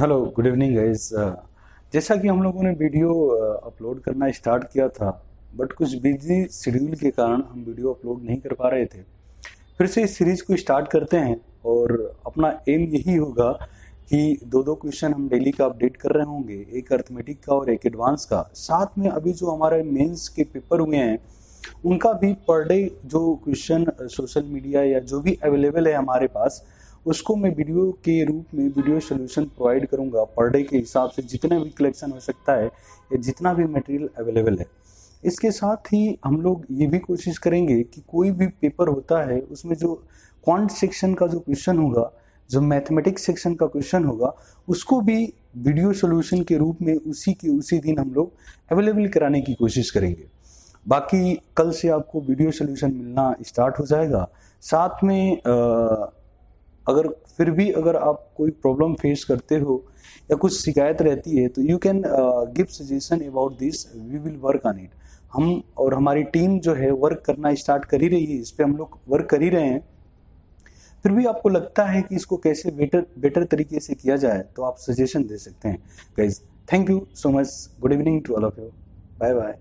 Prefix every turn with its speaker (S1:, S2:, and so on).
S1: Hello good evening guys जैसा कि हम लोगों ने वीडियो अपलोड uh, करना स्टार्ट किया था बट कुछ बिज़ी शेड्यूल के कारण हम वीडियो अपलोड नहीं कर पा रहे थे। फिर से इस सीरीज़ को स्टार्ट करते हैं और अपना एम यही होगा कि दो दो क्वेश्चन हम डेली का अपडेट कर रहे होंगे एक अर्थमेटिक का और एक एडवांस का। साथ में अभी जो हमारे मेंस के पेपर हुए हैं उनका भी पर डे जो क्वेश्चन सोशल मीडिया या जो भी अवेलेबल है हमारे पास उसको मैं वीडियो के रूप में वीडियो सोल्यूशन प्रोवाइड करूँगा पर डे के हिसाब से जितना भी कलेक्शन हो सकता है या जितना भी मटेरियल अवेलेबल है। इसके साथ ही हम लोग ये भी कोशिश करेंगे कि कोई भी पेपर होता है उसमें जो क्वांट सेक्शन का जो क्वेश्चन होगा जो मैथमेटिक्स सेक्शन का क्वेश्चन होगा उसको भी वीडियो सोल्यूशन के रूप में उसी के उसी दिन हम लोग अवेलेबल कराने की कोशिश करेंगे। बाकी कल से आपको वीडियो सोल्यूशन मिलना स्टार्ट हो जाएगा। साथ में आ, अगर फिर भी अगर आप कोई प्रॉब्लम फेस करते हो या कुछ शिकायत रहती है तो you can give suggestion about this we will work on it हम और हमारी टीम जो है वर्क करना स्टार्ट कर ही रही है, इस पर हम लोग वर्क कर ही रहे हैं। फिर भी आपको लगता है कि इसको कैसे बेटर बेटर तरीके से किया जाए तो आप सजेशन दे सकते हैं। Guys thank you so much good evening to all of you bye bye